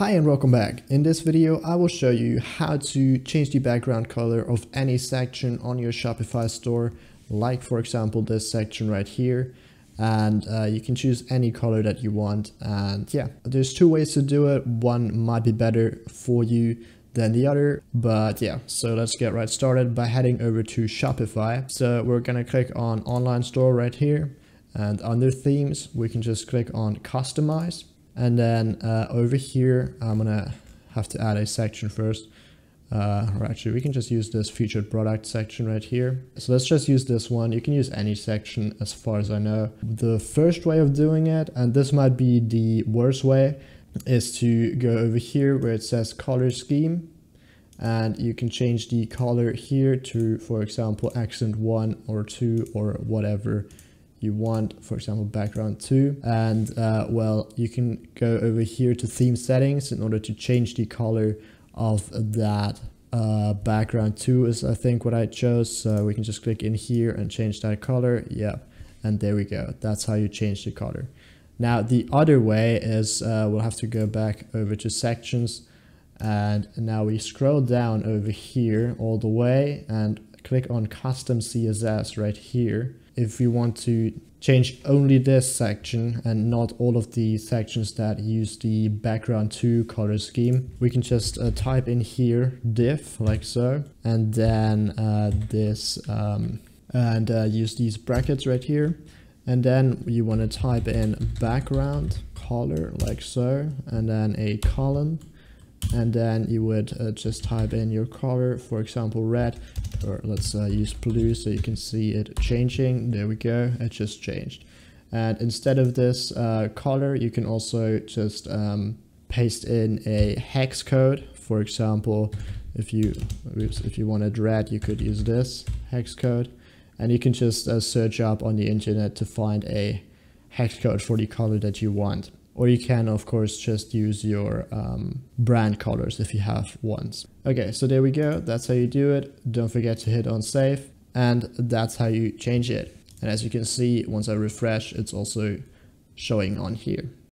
Hi and welcome back. In this video, I will show you how to change the background color of any section on your Shopify store, like for example this section right here. And uh, you can choose any color that you want. And yeah, there's two ways to do it. One might be better for you than the other. But yeah, so let's get right started by heading over to Shopify. So we're gonna click on online store right here. And under themes, we can just click on customize and then uh, over here, I'm gonna have to add a section first. Uh, or actually, we can just use this featured product section right here. So let's just use this one. You can use any section as far as I know. The first way of doing it, and this might be the worst way, is to go over here where it says color scheme. And you can change the color here to, for example, accent one or two or whatever you want, for example, background 2. And uh, well, you can go over here to theme settings in order to change the color of that uh, background 2 is I think what I chose. So we can just click in here and change that color. Yep. And there we go. That's how you change the color. Now the other way is uh, we'll have to go back over to sections and now we scroll down over here all the way and click on custom CSS right here if we want to change only this section and not all of the sections that use the background 2 color scheme, we can just uh, type in here div like so, and then uh, this, um, and uh, use these brackets right here. And then you want to type in background color like so, and then a colon and then you would uh, just type in your color for example red or let's uh, use blue so you can see it changing. There we go it just changed. And instead of this uh, color you can also just um, paste in a hex code. For example if you oops, if you wanted red you could use this hex code. And you can just uh, search up on the internet to find a hex code for the color that you want or you can of course just use your um, brand colors if you have ones. Okay, so there we go. That's how you do it. Don't forget to hit on save and that's how you change it. And as you can see, once I refresh, it's also showing on here.